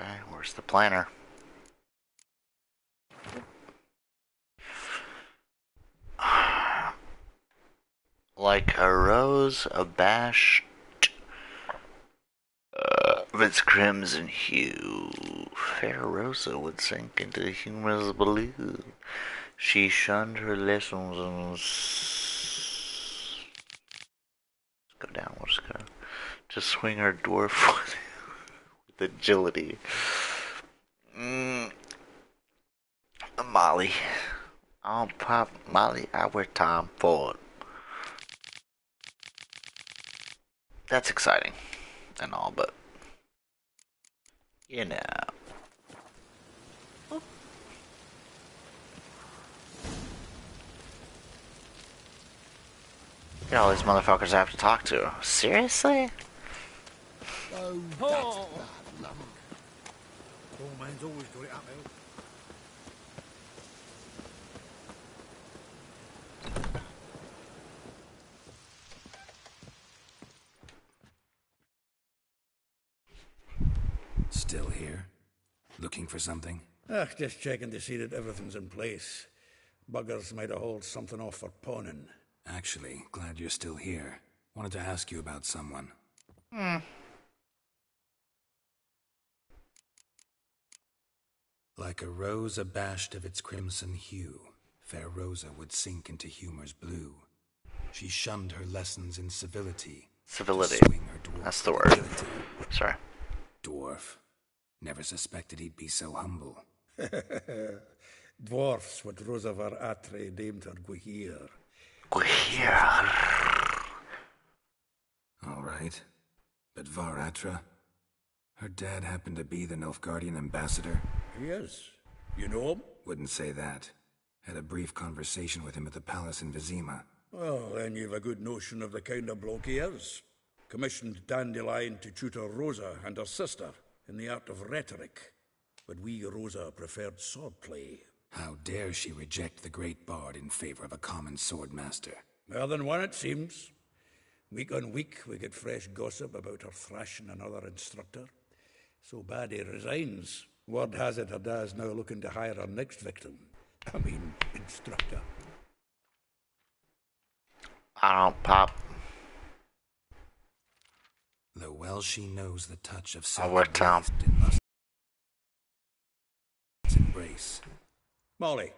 Okay, where's the planner? like a rose abashed uh, of its crimson hue, fair Rosa would sink into the humorous blue. She shunned her lessons and s- go down. We'll just go to swing her dwarf agility. Mm. Molly, I'll pop Molly our Tom Ford. That's exciting and all, but you know. Look at all these motherfuckers I have to talk to. Seriously? Oh, Oh. that's bad. Poor man's always got it uphill. Still here? Looking for something? Ah, just checking to see that everything's in place. Buggers might have hauled something off for pawning. Actually, glad you're still here. Wanted to ask you about someone. Like a rose abashed of its crimson hue, fair Rosa would sink into humor's blue. She shunned her lessons in civility. Civility. swing her dwarf That's the word. Sorry. Dwarf. Never suspected he'd be so humble. Dwarfs what Rosa var Attre named her Guihir. All right. But Varatra? Her dad happened to be the Nilfgaardian ambassador? He is. You know him? Wouldn't say that. Had a brief conversation with him at the palace in Vizima. Well, then you've a good notion of the kind of bloke he is. Commissioned Dandelion to tutor Rosa and her sister in the art of rhetoric. But we, Rosa, preferred swordplay. How dare she reject the great bard in favor of a common swordmaster? More than one, it seems. Week on week, we get fresh gossip about her thrashing another instructor. So bad he resigns. Word has it her dad's now looking to hire her next victim. I mean, instructor. I don't pop. Though well she knows the touch of I worked sacred out. waste embrace. Molly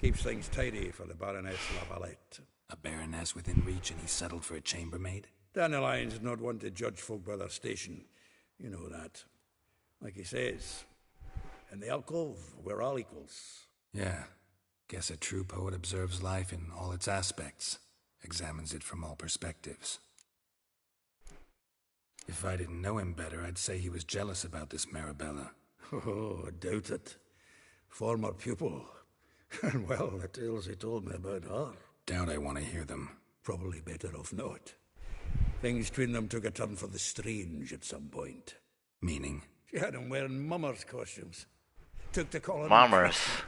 keeps things tidy for the Baroness Lavalette. A baroness within reach and he settled for a chambermaid? Dandelion's not one to judge folk by their station. You know that. Like he says, in the alcove, we're all equals. Yeah. Guess a true poet observes life in all its aspects, examines it from all perspectives. If I didn't know him better, I'd say he was jealous about this Marabella. Oh, I doubt it. Former pupil. And well, the tales he told me about her. Doubt I want to hear them. Probably better off not. Things between them took a turn for the strange at some point. Meaning? She had him wearing mummers' costumes. Took to calling him Mummers. Christian,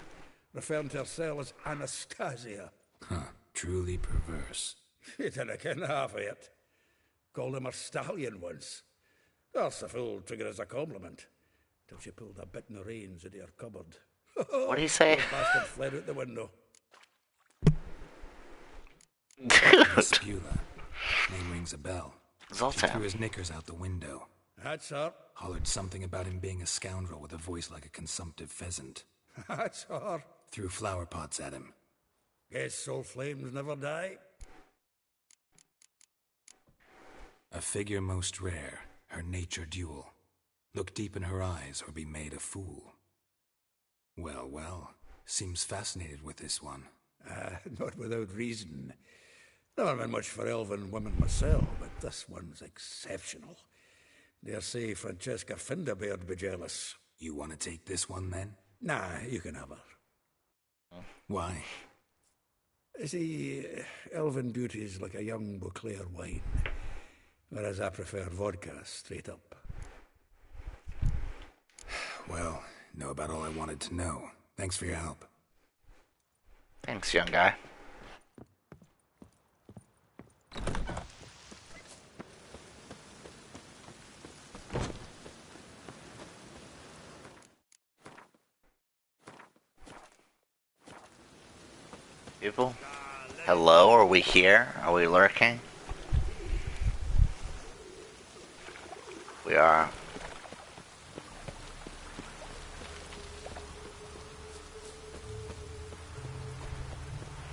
referring to herself as Anastasia. Huh. Truly perverse. She didn't ken half of it. Called him a stallion once. That's the fool took it as a compliment. Till she pulled a bit in the reins into her cupboard. What do you say? The bastard fled out the window. Vespula. Name rings a bell. She threw his knickers out the window. That's her. Hollered something about him being a scoundrel with a voice like a consumptive pheasant. That's her. Threw flower pots at him. Guess soul flames never die. A figure most rare, her nature dual. Look deep in her eyes or be made a fool. Well, well, seems fascinated with this one. Uh, not without reason. Never been much for elven women myself, but this one's exceptional. Dare say Francesca Findabair be jealous. You want to take this one then? Nah, you can have her. Why? See, elven beauty's like a young Beauclair wine, whereas I prefer vodka straight up. Well, know about all I wanted to know. Thanks for your help. Thanks, young guy. People? Hello, are we here? Are we lurking? We are.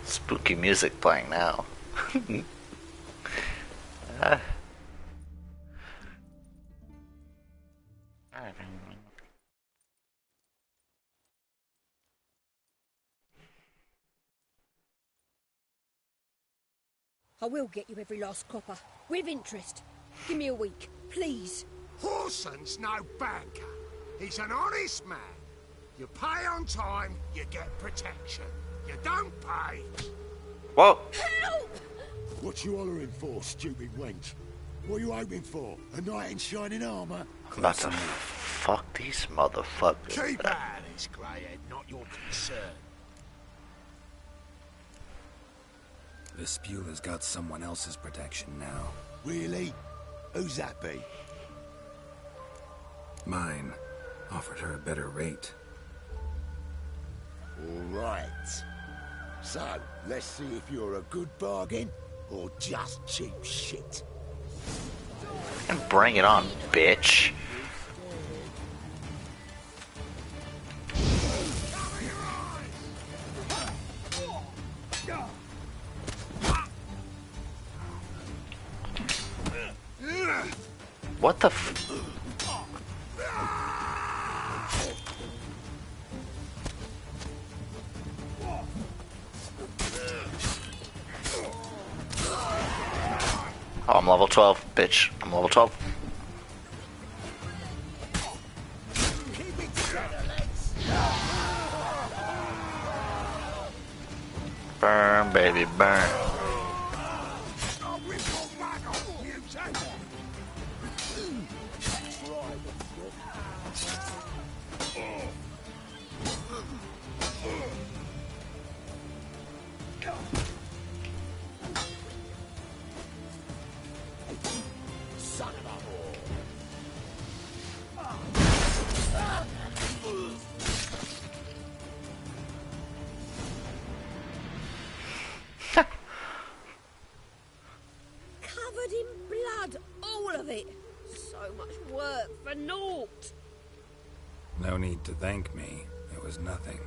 Spooky music playing now. Ah. will get you every last copper. With interest. Give me a week, please. Whoreson's no banker. He's an honest man. You pay on time, you get protection. You don't pay. Whoa! Help! What you hollering for, stupid wench? What are you hoping for? A knight in shining armour? I'm about to fuck these motherfuckers. Keep out of this, Greyhead, not your concern. Vespula's got someone else's protection now. Really? Who's that be? Mine. Offered her a better rate. All right. So, let's see if you're a good bargain or just cheap shit. And bring it on, bitch. What the f- Oh, I'm level 12, bitch. I'm level 12. Burn, baby, burn. Covered to thank me. It was nothing.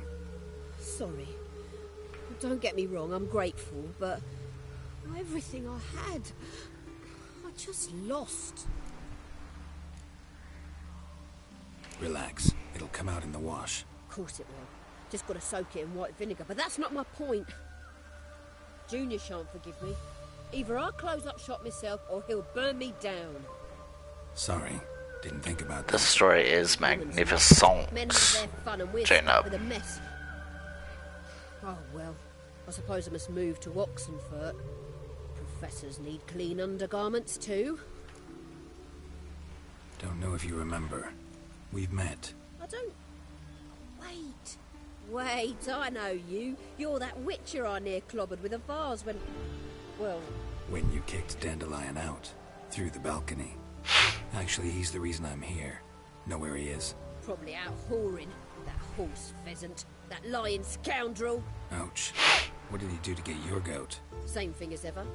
Sorry. Don't get me wrong, I'm grateful, but everything I had, I just lost. Relax. It'll come out in the wash. Of course it will. Just got to soak it in white vinegar, but that's not my point. Junior shan't forgive me. Either I'll close up shop myself or he'll burn me down. Sorry. Didn't think about This story is magnificent. Men have their fun and we're Chain up. with a mess. Oh well, I suppose I must move to Oxenfurt. Professors need clean undergarments too. Don't know if you remember. We've met. I don't. Wait, wait! I know you. You're that witcher I near clobbered with a vase when. Well, When you kicked Dandelion out. Through the balcony. Actually, he's the reason I'm here. Know where he is. probably out whoring. That horse pheasant. That lying scoundrel. Ouch. What did he do to get your goat? Same thing as ever.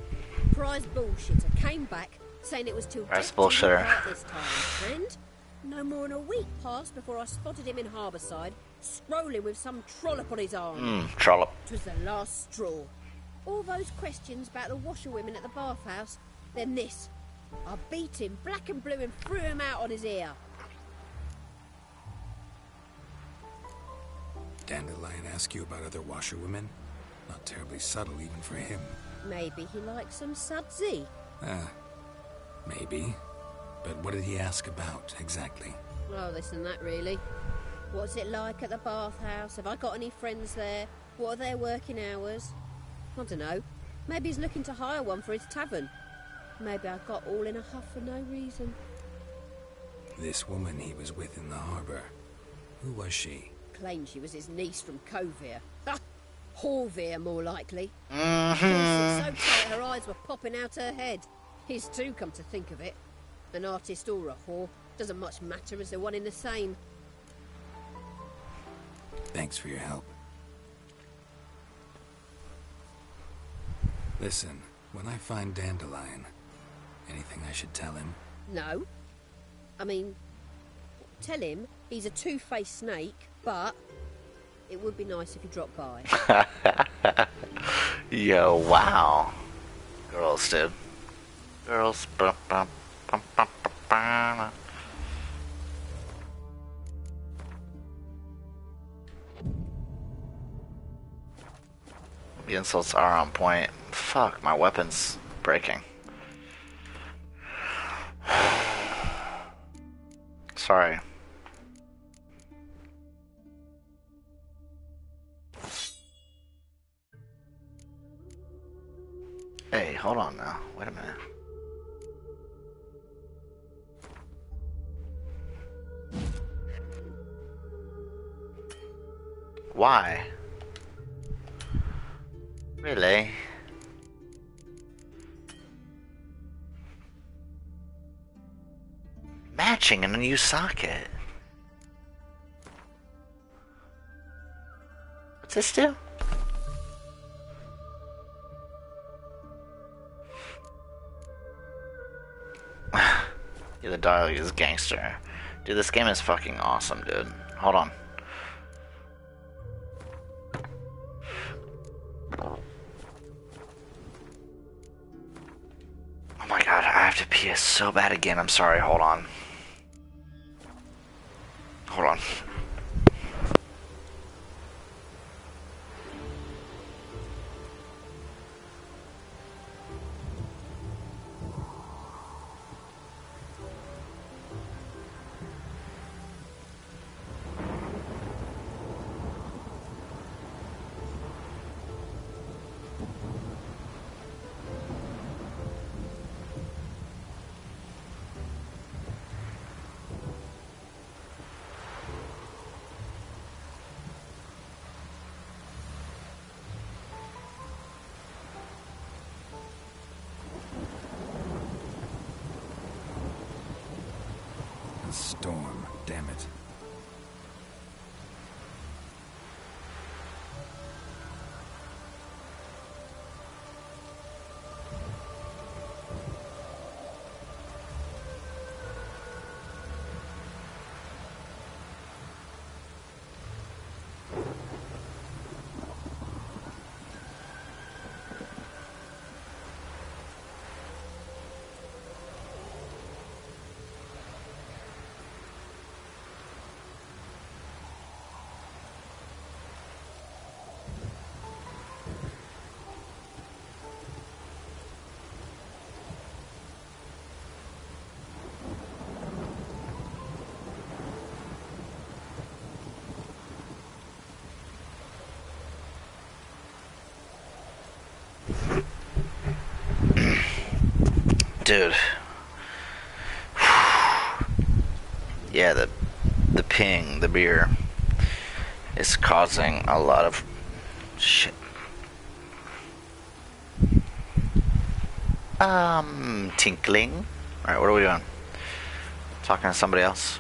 Prize bullshitter came back saying it was till Prize death do bullshitter. this time. And no more than a week passed before I spotted him in Harbourside, strolling with some trollop on his arm. Mmm, trollop. Twas the last straw. All those questions about the washerwomen at the bathhouse, then this. I beat him black and blue and threw him out on his ear. Dandelion ask you about other washerwomen? Not terribly subtle even for him. Maybe he likes some sudsy. Ah, maybe. But what did he ask about exactly? Oh, this and that, really. What's it like at the bathhouse? Have I got any friends there? What are their working hours? I don't know. Maybe he's looking to hire one for his tavern. Maybe I got all in a huff for no reason. This woman he was with in the harbor. Who was she? Claimed she was his niece from Kovir. Ha! Horvere, more likely. Mm-hmm. So tight her eyes were popping out her head. His too, come to think of it. An artist or a whore. Doesn't much matter as they're one in the same. Thanks for your help. Listen, when I find Dandelion, anything I should tell him? No. I mean, tell him he's a two faced snake, but it would be nice if he dropped by. Yo, wow. Girls, dude. Girls. Bum, bum, bum, bum, bum, bum. The insults are on point. Fuck, my weapon's breaking. Sorry. Hey, hold on now. Wait a minute. Why? Really? In a new socket. What's this do? yeah, the dialogue is gangster. Dude, this game is fucking awesome, dude. Hold on. Oh my god, I have to pee so bad again. I'm sorry, hold on. Damn it. Dude. Yeah, the the ping, the beer is causing a lot of shit. Um, tinkling. Alright, what are we doing? Talking to somebody else?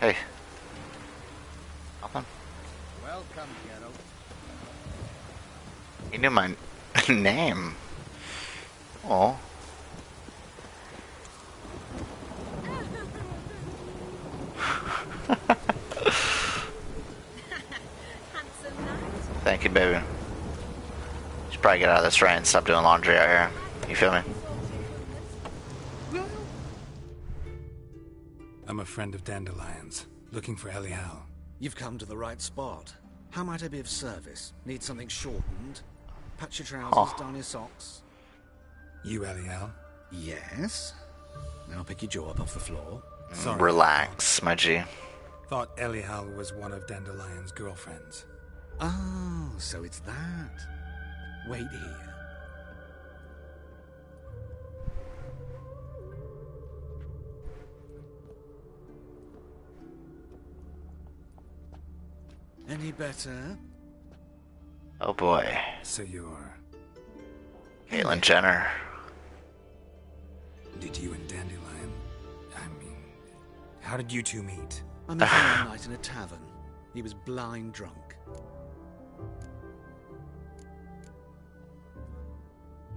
Hey. Nothing? Welcome, Geralt. He knew my name. Oh. Thank you, baby. Should probably get out of this rain and stop doing laundry out here. You feel me? I'm a friend of Dandelion's, looking for Elihal. You've come to the right spot. How might I be of service? Need something shortened? Patch your trousers, Oh. darn your socks. You, Elihal? Yes. Now pick your jaw up off the floor. Sorry. Relax, my G. Thought Elihal was one of Dandelion's girlfriends. Oh, so it's that. Wait here. Any better? Oh boy. So you're. Caitlyn Jenner. Did you and Dandelion. I mean. How did you two meet? I met him one night in a tavern. He was blind drunk.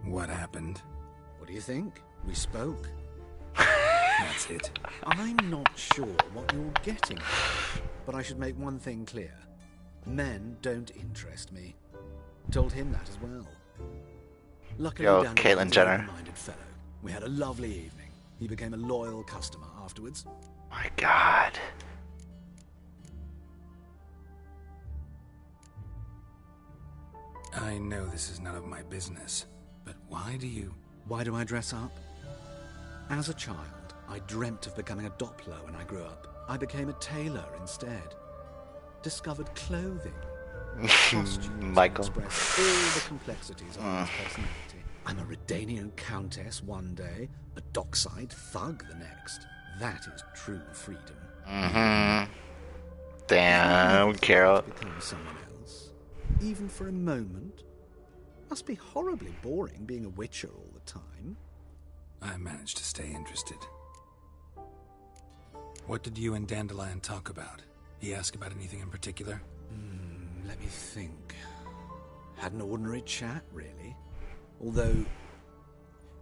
What happened? What do you think? We spoke. That's it. I'm not sure what you're getting, at, but I should make one thing clear. Men don't interest me. Told him that as well. Luckily, Yo, Dan Caitlyn was an Jenner. open-minded fellow. We had a lovely evening. He became a loyal customer afterwards. My God. I know this is none of my business, but why do you. Why do I dress up? As a child, I dreamt of becoming a Doppler when I grew up. I became a tailor instead. Discovered clothing. Costumes that Michael. express all the complexities of one's personality. I'm a Redanian countess one day, a dockside thug the next. That is true freedom. Mm-hmm. Damn, Carol. Become someone else, even for a moment. Must be horribly boring being a witcher all the time. I managed to stay interested. What did you and Dandelion talk about? He asked about anything in particular? Let me think. Had an ordinary chat, really. Although,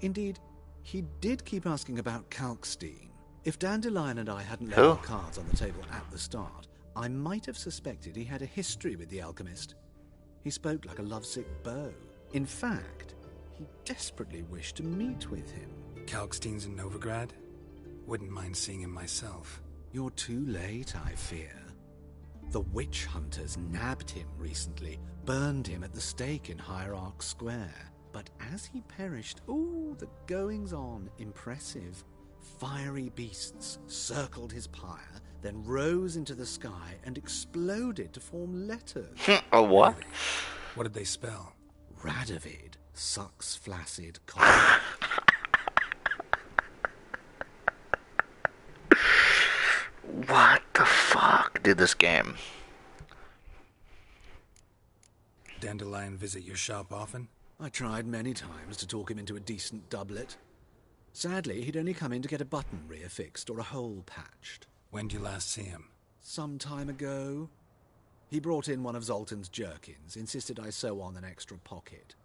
indeed, he did keep asking about Kalkstein. If Dandelion and I hadn't left our cards on the table at the start, I might have suspected he had a history with the alchemist. He spoke like a lovesick beau. In fact, he desperately wished to meet with him. Kalkstein's in Novigrad? Wouldn't mind seeing him myself. You're too late, I fear. The witch hunters nabbed him recently, burned him at the stake in Hierarch Square. But as he perished, ooh, the goings on, impressive. Fiery beasts circled his pyre, then rose into the sky and exploded to form letters. A what? What did they spell? Radovid sucks flaccid cock. What the fuck? Did this game? Dandelion visit your shop often? I tried many times to talk him into a decent doublet. Sadly, he'd only come in to get a button reaffixed or a hole patched. When did you last see him? Some time ago, he brought in one of Zoltan's jerkins, insisted I sew on an extra pocket.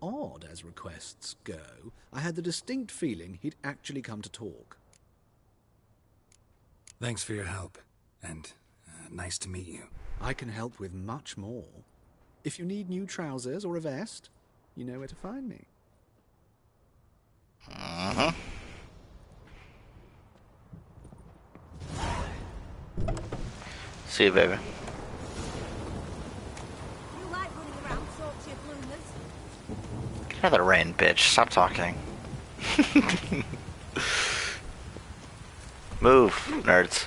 Odd as requests go, I had the distinct feeling he'd actually come to talk. Thanks for your help, and uh, nice to meet you. I can help with much more. If you need new trousers or a vest, you know where to find me. Uh-huh. See you, baby. You like running around sorts of bloomers? Get out of the rain, bitch. Stop talking. Move, nerds.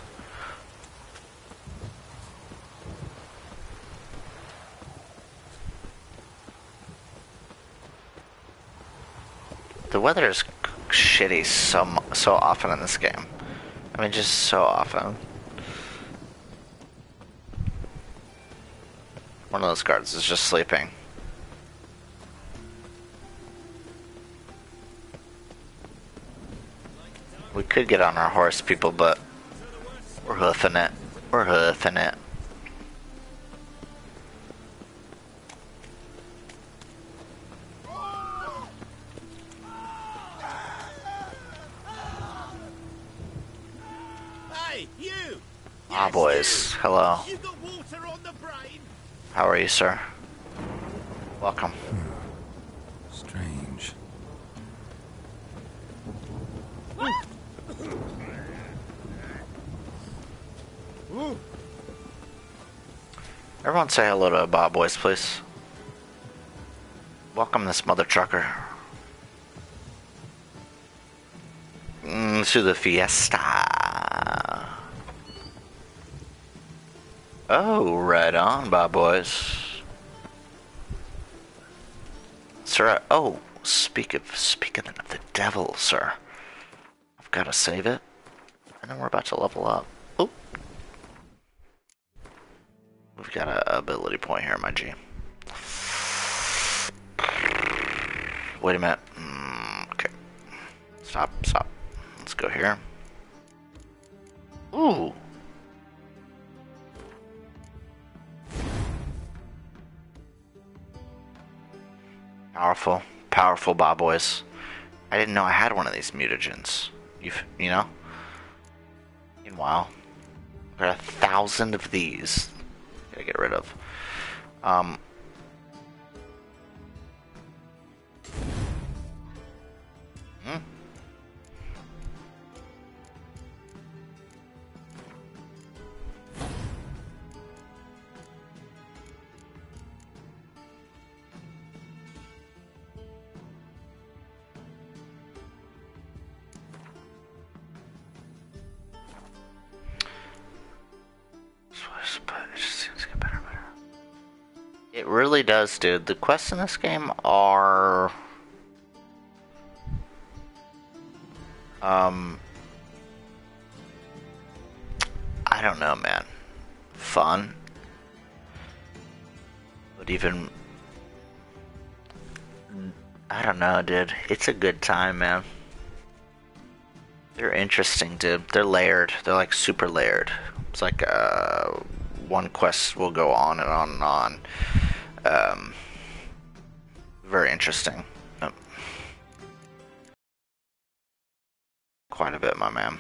The weather is shitty so so often in this game. I mean, just so often. One of those guards is just sleeping. We could get on our horse, people, but we're hoofing it. We're hoofing it. Sir? Welcome. Strange. Everyone say hello to Bob Boys, please. Welcome this mother trucker. Mm, to the fiesta. Oh, right on, Bob Boys. Sir, oh, speak of, speaking of the devil, sir. I've got to save it. And then we're about to level up. Oh, We've got a ability point here, my G. Wait a minute. Mm, okay. Stop, stop. Let's go here. Ooh. Powerful, powerful Bob boys. I didn't know I had one of these mutagens. You, you know? Meanwhile, there are a thousand of these. Gotta get rid of. Um. It really does, dude. The quests in this game are. Um. I don't know, man. Fun. But even. I don't know, dude. It's a good time, man. They're interesting, dude. They're layered. They're like super layered. It's like uh, one quest will go on and on and on. Um, very interesting. Quite a bit, my man.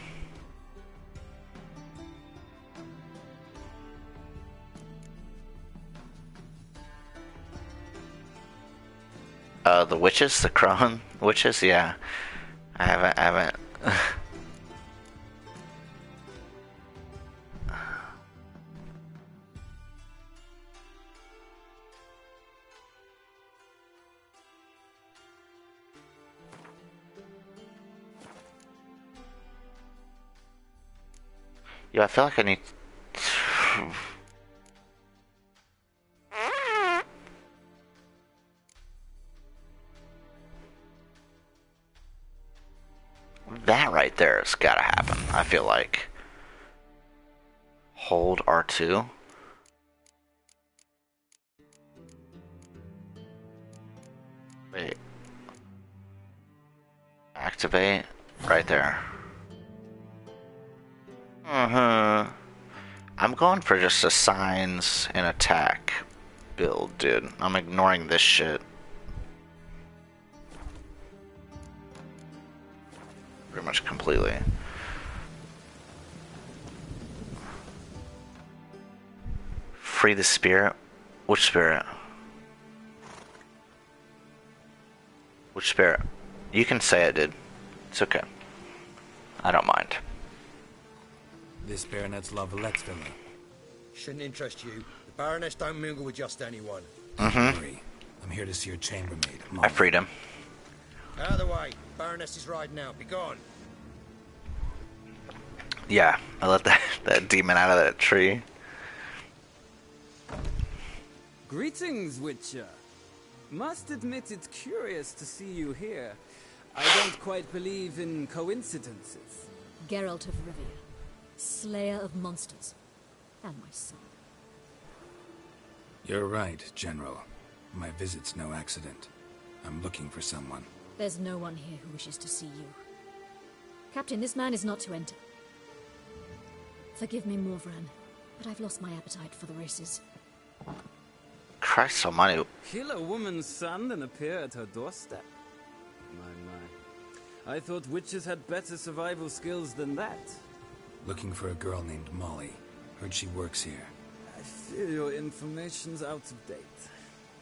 Uh, the witches, the Crone witches, yeah. I haven't, I haven't. I feel like I need. That right there has gotta happen, I feel like. Hold R2. Wait. Activate right there. Uh-huh. I'm going for just a signs and attack build, dude. I'm ignoring this shit. Pretty much completely. Free the spirit? Which spirit? Which spirit? You can say it, dude. It's okay. I don't mind. This Baronet's Lavalette villa. Shouldn't interest you. The Baroness don't mingle with just anyone. Mm-hmm. Hurry. I'm here to see your chambermaid. I Molly. freed him. Out of the way. Baroness is riding out. Be gone. Yeah, I let that, that demon out of that tree. Greetings, Witcher. Must admit it's curious to see you here. I don't quite believe in coincidences. Geralt of Rivia, slayer of monsters, and my son. You're right, General. My visit's no accident. I'm looking for someone. There's no one here who wishes to see you. Captain, this man is not to enter. Forgive me, Morvran, but I've lost my appetite for the races. Christ almighty. Kill a woman's son and appear at her doorstep? My, my. I thought witches had better survival skills than that. Looking for a girl named Molly. Heard she works here. I fear your information's out of date.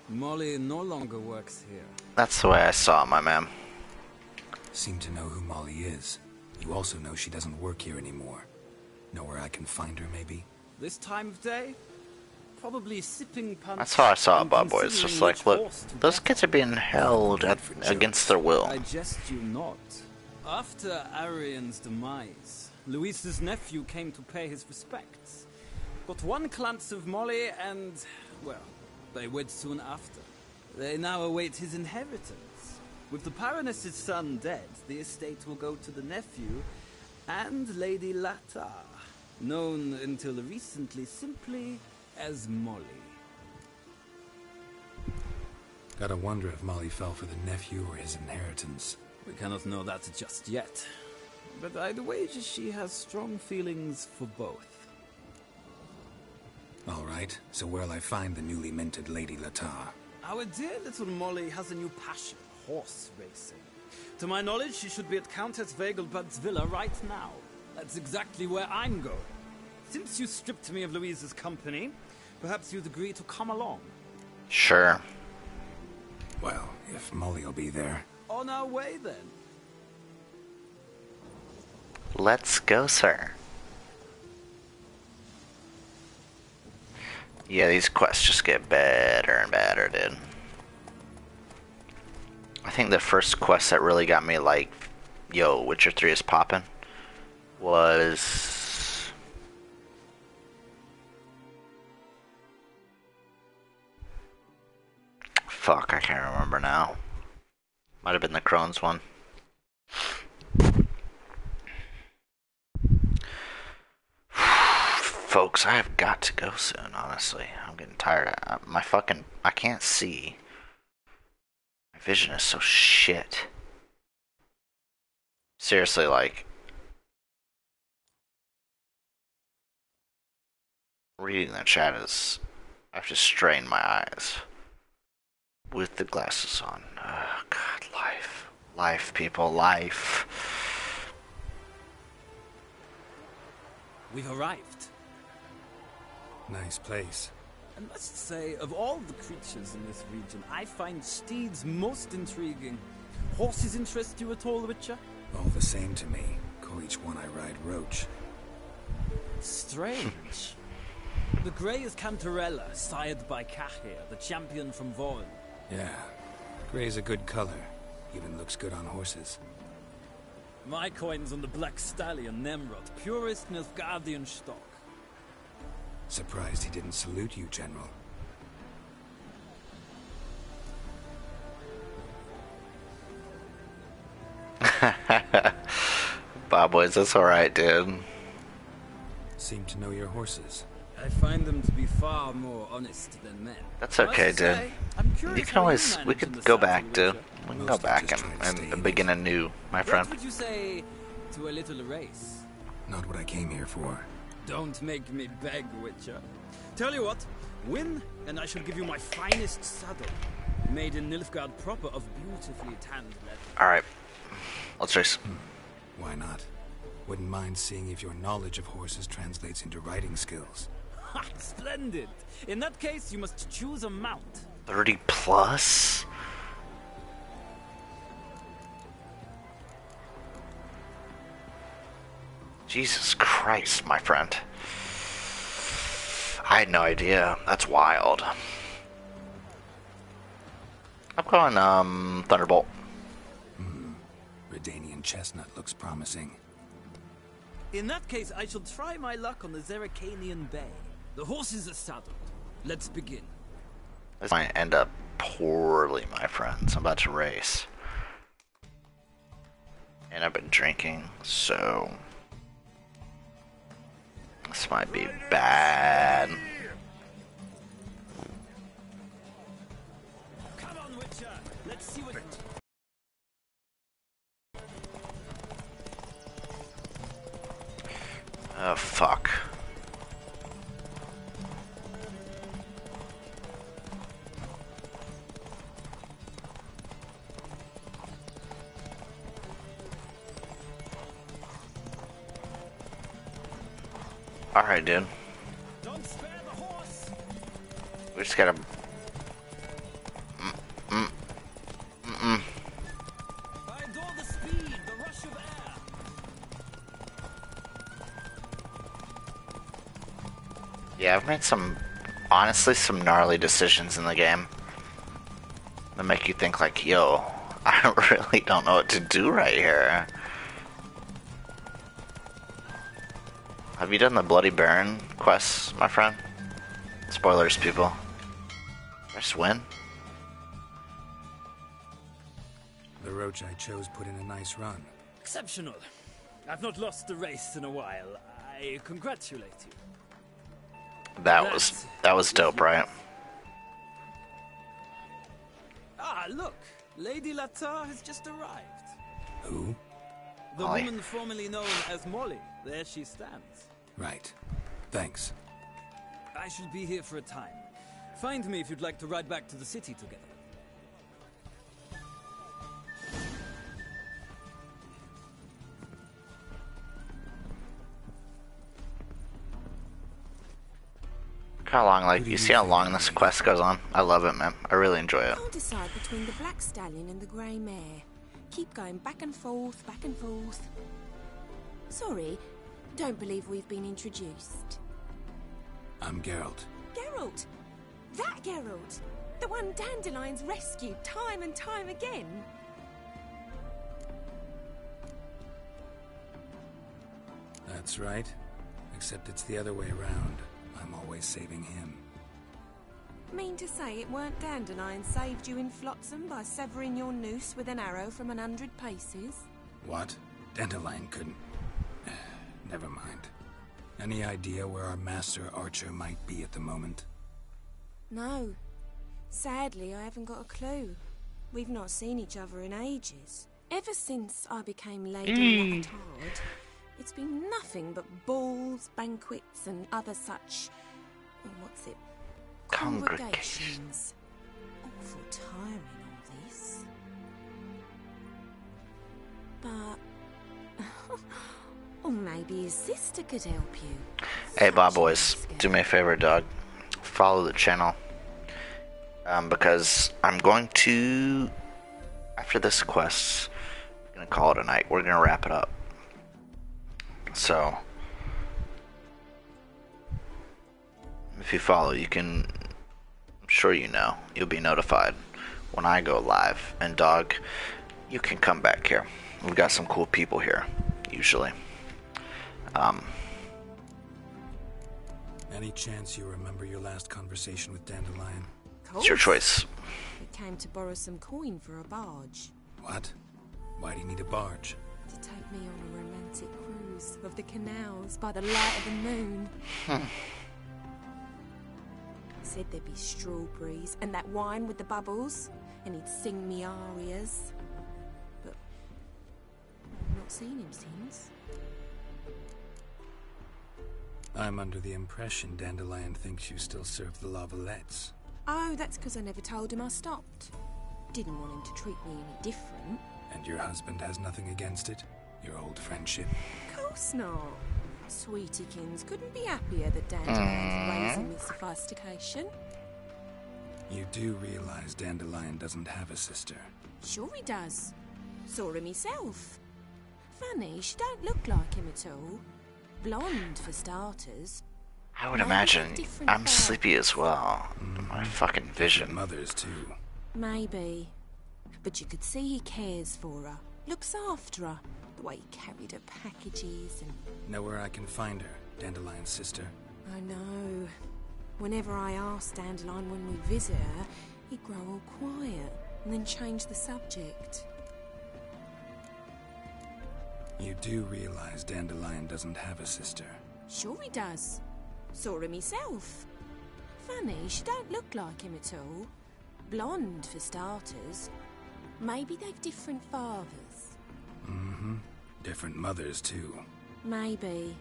Molly no longer works here. That's the way I saw it, my man. Seem to know who Molly is. You also know she doesn't work here anymore. Know where I can find her, maybe? This time of day? Probably sipping punch. That's how I saw it, and Bob Boy. It's just like, look, those kids are being held at, against their will. I jest you not. After Arian's demise, Luis's nephew came to pay his respects. Got one glance of Molly and, well, they wed soon after. They now await his inheritance. With the Baroness's son dead, the estate will go to the nephew and Lady Latar, known until recently simply as Molly. Gotta wonder if Molly fell for the nephew or his inheritance. We cannot know that just yet. But I'd wager she has strong feelings for both. All right, so where'll I find the newly minted Lady Latar? Our dear little Molly has a new passion, horse racing. To my knowledge, she should be at Countess Vegelbud's villa right now. That's exactly where I'm going. Since you stripped me of Louise's company, perhaps you'd agree to come along. Sure. Well, if Molly'll be there. On our way, then. Let's go, sir. Yeah, these quests just get better and better, dude. I think the first quest that really got me like, yo, Witcher 3 is popping, was. Fuck, I can't remember now. Might have been the Crones one. Folks, I have got to go soon, honestly. I'm getting tired. I, my fucking. I can't see. My vision is so shit. Seriously, like. Reading the chat is. I have to strain my eyes. With the glasses on. Oh, God, life. Life, people, life. We've arrived. Nice place. I must say, of all the creatures in this region, I find steeds most intriguing. Horses interest you at all, Witcher? All the same to me. Call each one I ride Roach. Strange. the grey is Cantarella, sired by Cahir, the champion from Vorn. Yeah. Grey's a good color. Even looks good on horses. My coin's on the Black Stallion, Nemrod, purest Nilfgaardian stock. Surprised he didn't salute you, General. Bob Boys, that's alright, dude. Seem to know your horses. I find them to be far more honest than men. That's okay, dude. say, I'm You can always. We could go back, dude. We can go back and, trying to stay and in begin anew, my friend. What would you say to a little race? Not what I came here for. Don't make me beg, Witcher. Tell you what, win, and I shall give you my finest saddle, made in Nilfgaard proper of beautifully tanned leather. Alright. Let's race. Hmm. Why not? Wouldn't mind seeing if your knowledge of horses translates into riding skills. Splendid! In that case, you must choose a mount. 30 plus? Jesus Christ, my friend. I had no idea. That's wild. I'm going, um, Thunderbolt. Redanian chestnut looks promising. In that case, I shall try my luck on the Zerrikanian Bay. The horses are saddled. Let's begin. This might end up poorly, my friends. I'm about to race. And I've been drinking, so. This might be bad. Oh, fuck. Alright, dude. We just gotta. Yeah, I've made some, honestly, some gnarly decisions in the game that make you think, like, yo, I really don't know what to do right here. Have you done the Bloody Baron quests, my friend? Spoilers, people. Did I just win? The roach I chose put in a nice run. Exceptional. I've not lost a race in a while. I congratulate you. That was that was dope, right? Ah, look! Lady Latar has just arrived. Who? The Molly. woman formerly known as Molly. There she stands. Right. Thanks. I shall be here for a time. Find me if you'd like to ride back to the city together. How long, like, you see how long this quest goes on? I love it, man. I really enjoy it. Can't decide between the black stallion and the grey mare. Keep going back and forth, back and forth. Sorry, don't believe we've been introduced. I'm Geralt. Geralt! That Geralt! The one Dandelion's rescued time and time again. That's right. Except it's the other way around. I'm always saving him. Mean to say it weren't Dandelion saved you in Flotsam by severing your noose with an arrow from an hundred paces? What? Dandelion couldn't. Never mind. Any idea where our master archer might be at the moment? No. Sadly, I haven't got a clue. We've not seen each other in ages. Ever since I became Lady Mm. Locktard, it's been nothing but balls, banquets, and other such. oh, What's it? Congregations. Awful tiring, all this. But. or maybe his sister could help you. Hey, Bob Boys, do me a favor, dog. Follow the channel. Um, because I'm going to, after this quest, I'm going to call it a night. We're going to wrap it up. So, if you follow, you can, I'm sure you know, you'll be notified when I go live. And, dog, you can come back here. We've got some cool people here, usually. Um, Any chance you remember your last conversation with Dandelion? it's your choice. We came to borrow some coin for a barge. What? Why do you need a barge? To take me on a romantic cruise of the canals by the light of the moon. Hmm. Said there'd be strawberries and that wine with the bubbles, and he'd sing me arias. But I've not seen him since. I'm under the impression Dandelion thinks you still serve the Lavalettes. Oh, that's because I never told him I stopped. Didn't want him to treat me any different. And your husband has nothing against it? Your old friendship? Of course not. Sweetiekins couldn't be happier that Dandelion's raising with sophistication. You do realize Dandelion doesn't have a sister. Sure he does. Saw him myself. Funny, she don't look like him at all. Blonde, for starters. I would imagine I'm fathers. sleepy as well. Mm. My fucking vision. Mothers, too. Maybe. But you could see he cares for her. Looks after her. The way he carried her packages and... Know where I can find her, Dandelion's sister? I know. Whenever I ask Dandelion when we visit her, he'd grow all quiet and then change the subject. You do realize Dandelion doesn't have a sister. Sure he does. Saw him himself. Funny, she don't look like him at all. Blonde, for starters. Maybe they've different fathers. Mm-hmm. Different mothers, too. Maybe.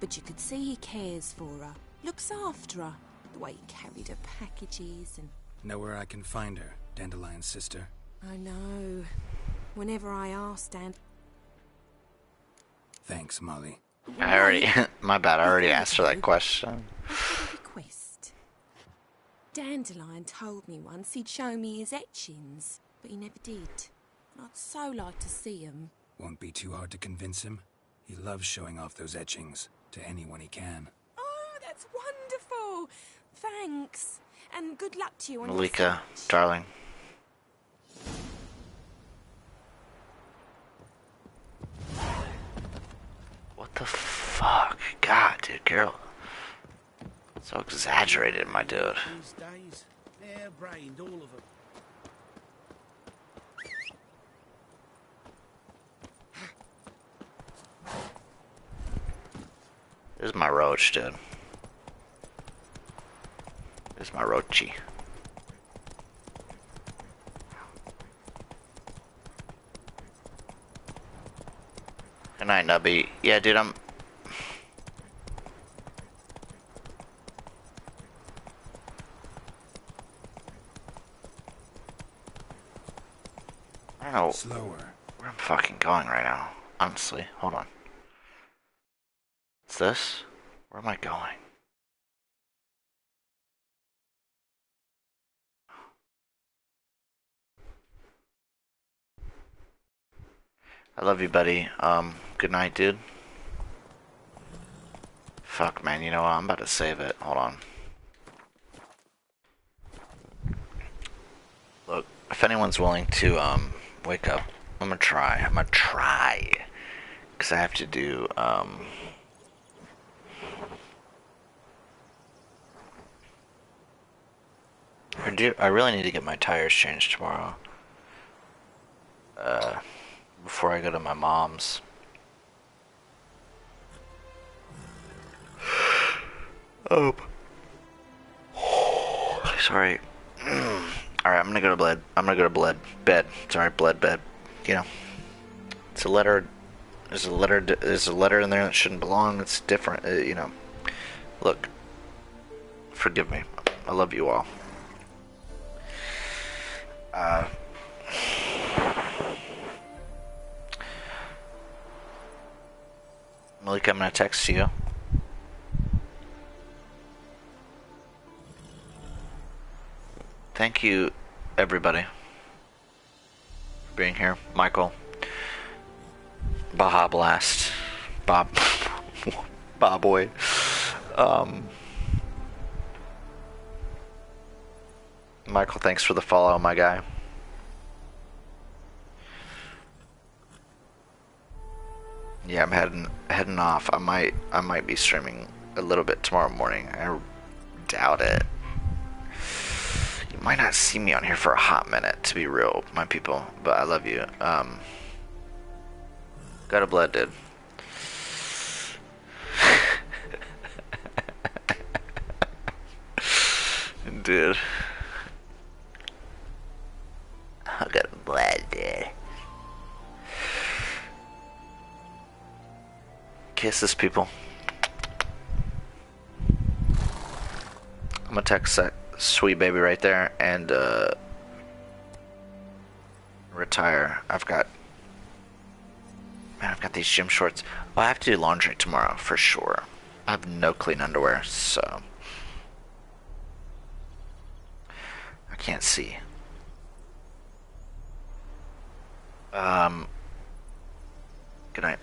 But you could see he cares for her. Looks after her. The way he carried her packages and... Know where I can find her, Dandelion's sister? I know. Whenever I asked Dan... Thanks, Molly. I already, my bad. I already asked her that question. I've got a request. Dandelion told me once he'd show me his etchings, but he never did. And I'd so like to see 'em. Won't be too hard to convince him. He loves showing off those etchings to anyone he can. Oh, that's wonderful! Thanks. And good luck to you on Malika, darling. The fuck? God, dude, girl. So exaggerated, my dude. These days, they're brained, all of them. This is my roach, dude. This is my roachy. Good night, Nubby. Yeah, dude, I'm... I don't know Slower. where I'm fucking going right now. Honestly, hold on. What's this? Where am I going? I love you, buddy. Um, good night, dude. Fuck, man. You know what? I'm about to save it. Hold on. Look, if anyone's willing to um wake up, I'm gonna try. I'm gonna try, cause I have to do um. I do. I really need to get my tires changed tomorrow. Uh, before I go to my mom's. Oh. Sorry. Alright, I'm gonna go to bed. I'm gonna go to bed. Bed. Sorry, bled bed. You know. It's a letter. There's a letter. There's a letter in there that shouldn't belong. It's different. Uh, you know. Look. Forgive me. I love you all. Uh. Malika, I'm gonna text you. Thank you, everybody, for being here. Michael, Baja Blast, Bob, Boy, um, Michael. Thanks for the follow, my guy. Yeah, I'm heading heading off. I might I might be streaming a little bit tomorrow morning. I doubt it. Might not see me on here for a hot minute, to be real, my people. But I love you. Um, got a blood, dude. dude. I got a blood, dude. Kisses, people. I'm gonna text that sweet baby right there and uh, retire. I've got man, I've got these gym shorts. Oh, I have to do laundry tomorrow for sure. I have no clean underwear, so I can't see. Um, good night.